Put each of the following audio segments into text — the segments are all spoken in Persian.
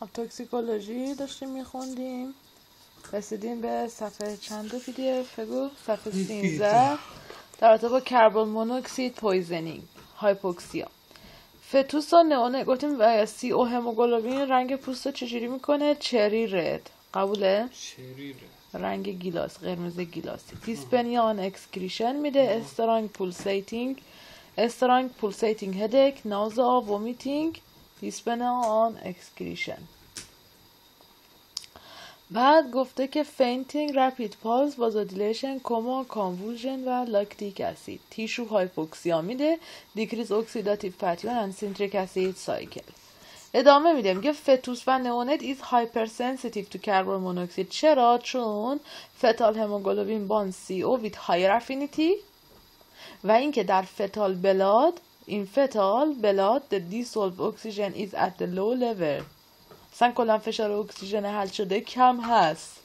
خب توکسیکولوژی داشتیم میخوندیم. رسیدیم به صفحه چند اف؟ بگو. صفحه 13 در رابطه با carbon monoxide poisoning hypoxia. fetus و neonate گفتیم CO hemoglobin رنگ پوست رو چجوری می‌کنه؟ cherry red. قبوله؟ cherry رنگ گیلاس قرمز گیلاسی. dyspnea on exertion میده strong pulsating. strong pulsating headache nausea vomiting dyspnea on exertion بعد گفته که fainting rapid pulse vasodilation coma convulsion و lactic acid tissue hypoxia میده decrease oxidative pathway and citric acid cycle ادامه میده میگه fetus و neonate is hypersensitive to carbon monoxide چرا؟ چون fetal hemoglobin bind CO with higher affinity و اینکه در فتال بلاد این فتال بلاد the dissolved oxygen is at the low level اصلا کلا فشار اکسیژن حل شده کم هست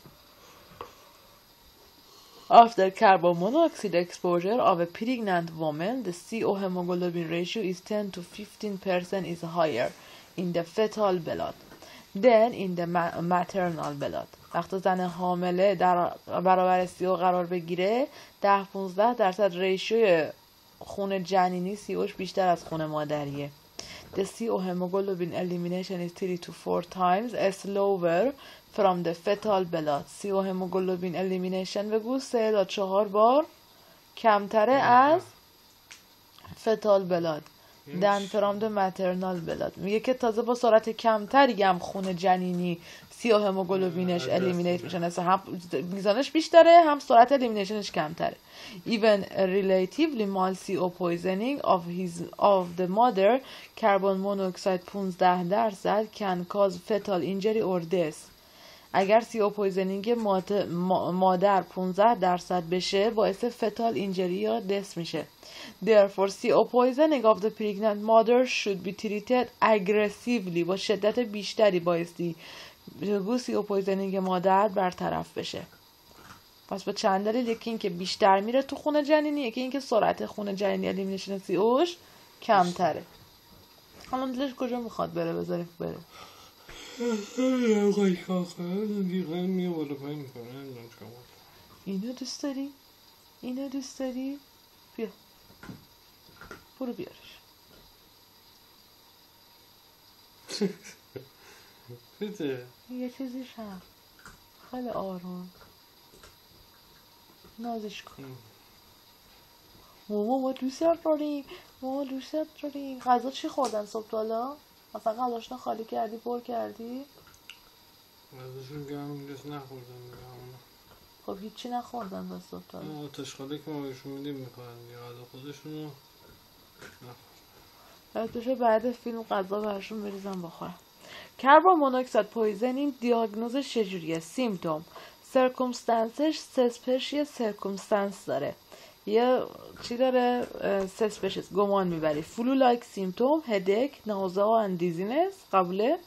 After carbon monoxide exposure of a pregnant woman, the CO hemoglobin ratio is 10 to 15% is higher in the fetal blood than in the ma- maternal blood. وقتی زن حامله در برابر CO قرار بگیره 10 15 درصد ریشوی خون جنینی COش بیشتر از خون مادریه. The CO hemoglobin elimination is 3 to 4 times slower from the fetal blood. CO hemoglobin elimination بگو 3 تا 4 بار کمتره از fetal blood. دن فرام د مترنال بلاد. میگه که تازه با سرعت کمتری هم خون جنینی سیاه هموگلوبینش آره، الیمینیت اصلا هم میزانش بیشتره هم سرعت elimination ش کمتره. Even relatively mild CO poisoning of his of the mother carbon monoxide 15 درصد can cause fetal injury or death. اگر CO poisoning ماد- ما- مادر 15 درصد بشه باعث fetal injury یا death میشه. Therefore, CO poisoning of the pregnant mother should be treated aggressively با شدت بیشتری بایستی CO poisoning مادر برطرف بشه. پس با چند دلیل یکی اینکه بیشتر میره تو خون جنینی یکی اینکه سرعت خون جنینی الیمینیشن سی اوش کمتره. الان دلش کجا می‌خواد بره؟ بذاریم بره. دیگه بالا می‌کنه نمی‌دونم. اینو دوست داری؟ اینو دوست داری؟ بیا. برو بیارش. بده. یه چیزیش هم خیلی آروم. نازش کن. ماما ما دوست داریم. ماما دوست داریم. غذا چی خوردن صبح تا حالا؟ مثلا غذاشنا خالی کردی پر کردی؟ ازشون گرم اینجاست نخوردم گرم خب هیچی نخوردن تا صبح تا. آتش خاله که ما بهشون میدیم می‌کنن دیگه غذا خودشونو بعد بشه بعد فیلم غذا برشون بریزم بخورم کربن مونوکسید پویزنینگ دیاگنوزش چجوریه سیمتوم سرکمستنسش سسپش یه سرکمستنس داره یه چی داره؟ سسپشس گمان می‌بری. فلو لایک سیمتوم هدک نوزا و دیزینس قبله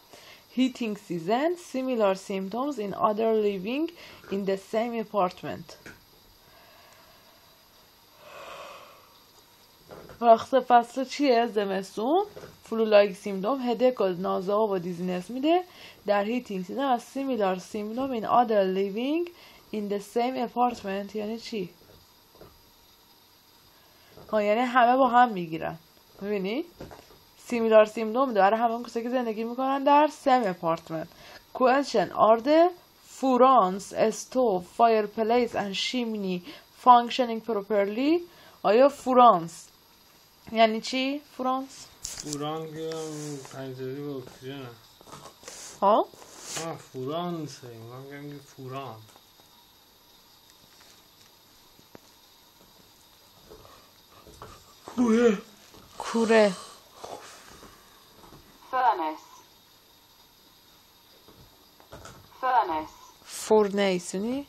heating season similar symptoms in other living in the same apartment. وقت فصل چیه؟ زمستون. flu-like symptom headache و nausea و dizziness میده. در heating season و similar symptom in other living in the same apartment. یعنی چی؟ ها یعنی همه با هم می‌گیرن. می‌بینی؟ similar symptom داره همه اون کسایی که زندگی می‌کنن در same apartment. question are the furnace, stove, fireplace and chimney functioning properly آیا فورانس؟ یعنی چی فرانس فوران که هم پنجره اکسیژن. ها؟ میگم که فوران. کوره. furnace furnace یعنی؟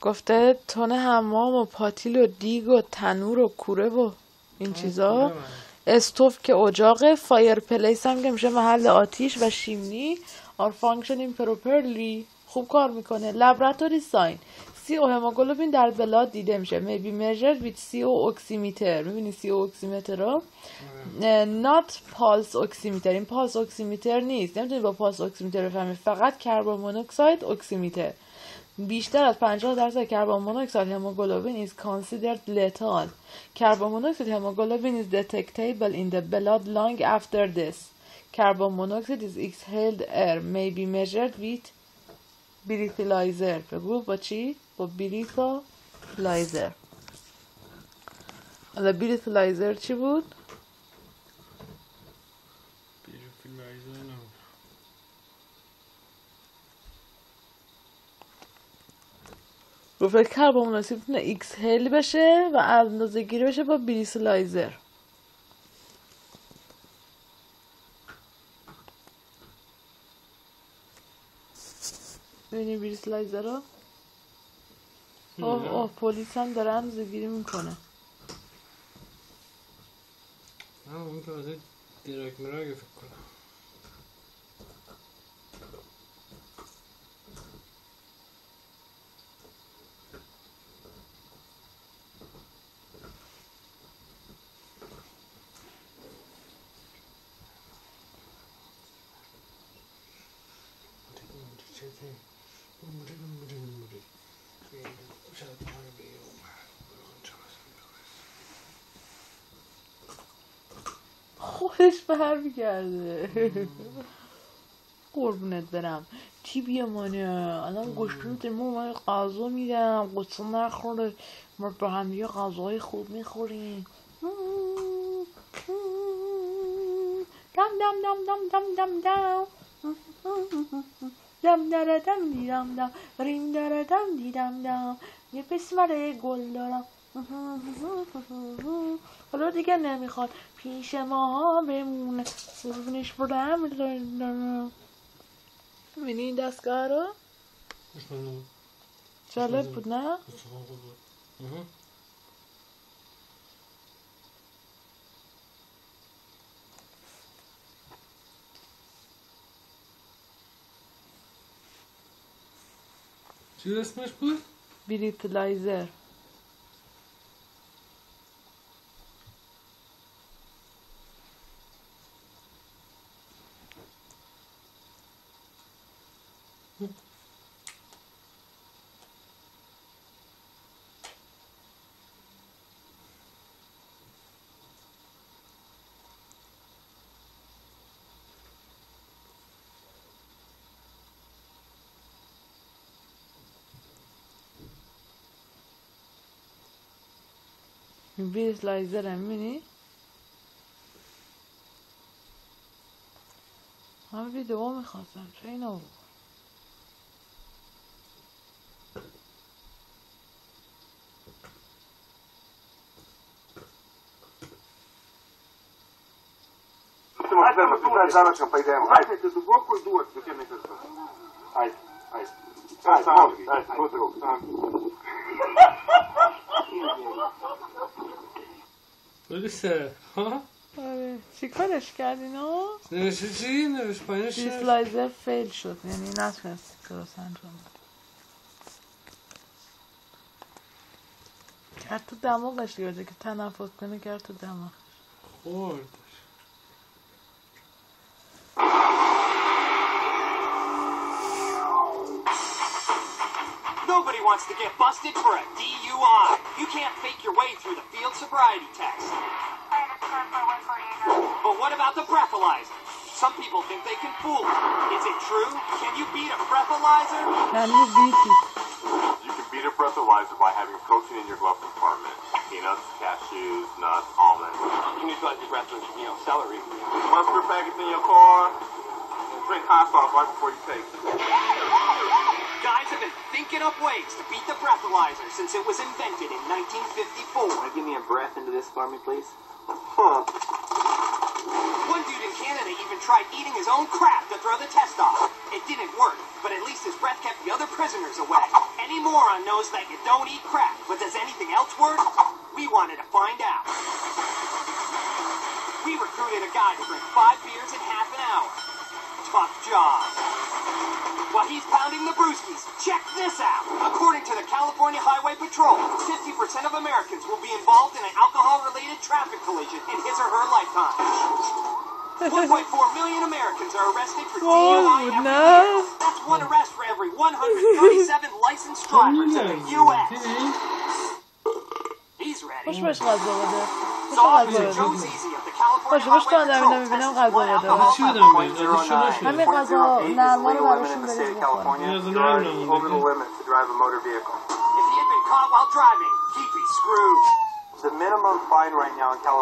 گفته تن حمام و پاتیل و دیگ و تنور و کوره و این چیزا. stove که اجاق fireplace هم که میشه محل آتیش و chimney. are functioning properly خوب کار می‌کنه. laboratory sign CO hemoglobin در blood دیده میشه. Maybe measured with CO oximeter می‌بینی CO oximeter رو؟ not pulse oximeter. این pulse oximeter نیست. نمی‌تونی با pulse oximeter بفهمی. فقط carbon monoxide oximeter بیشتر از 50 درصد carbon monoxide hemoglobin is considered lethal. carbon monoxide hemoglobin is detectable in the blood long after this. Carbon monoxide is exhaled air. May be measured with breathalyzer. بگو با چی؟ خب با breathalyzer. حالا breathalyzer چی بود؟ فکر با مناسب می‌تونه exhale بشه و اندازه گیری بشه با breathalyzer ببینیم breathalyzer رو. اوه اوه پلیس هم داره اندازه گیری می‌کنه. نه اون که واسه دیرک مراگ فکر کنم. خودش برمیگرده قربونت برم. چی بیامانه الان گشتون ترمه اومد غذا میدم. قصه نخوره. ما با هم یه غذای خوب می‌خوریم. دم دم دم دم دم دم دم. دم دره دم دی دم. ریم دره دم دی دم. یه پسمر گل دارم. حالا دیگه نمی‌خواد. پیش ما بمونه. قربونش برم دارم می‌بینی این دستگاه رو؟ جالب بود نه؟ چی اسمش بود؟ بریتلایزر بریتلایزر هم می‌بینی همه ویدیو می‌خواستم چه بود avem o dură. Dar ce păi de Hai, te duc cu două, putem ne căsăm. Hai, hai. Hai, hai, nu te rog. Lisa, ha? آره چی کارش کرد اینو؟ نوشته چی؟ نوشته پایینش دیسلایزر فیل شد یعنی نتونست درست انجام بده کرد تو دماغش دیگه که تنفس کنه کرد تو دماغش خورد Nobody wants to get busted for a DUI. You can't fake your way through the field sobriety test. But what about the breathalyzer? Some people think they can fool it. Is Is it true? Can you beat a breathalyzer? Can you beat it? You can beat a breathalyzer by having protein in your glove compartment. Peanuts, cashews, nuts, almonds. You neutralize your breath with, you know, celery. Mustard packets in your car. And drink hot sauce right before you take it. Guys have been thinking up ways to beat the breathalyzer since it was invented in 1954. Give me a breath into this for me, please. Huh. One dude in Canada even tried eating his own crap to throw the test off. It didn't work, but at least his breath kept the other prisoners away. Any moron knows that you don't eat crap, but does anything else work? We wanted to find out. We recruited a guy to drink five beers in half an hour. Tough job while he's pounding the brewskis. Check this out. According to the California Highway Patrol, 50% of Americans will be involved in an alcohol-related traffic collision in his or her lifetime. 1.4 million Americans are arrested for DUI every no. year. That's one arrest for every 137 licensed drivers in the U.S. He's ready. Proszę myśleć, Joe's easy خوش So غذا Officer بده Joe Zizi of the California باشه، باش Highway تو هم Patrol می‌بینم tested غذا one بده. alcohol چی بدم point بهت؟ zero ازش شروع nine. شد. همین غذا نرما رو براش می‌بریم بخوریم California. You Yeah, are the nine over the number. limit to drive a motor vehicle. If he had been caught while driving, he'd be screwed. The minimum fine right now in California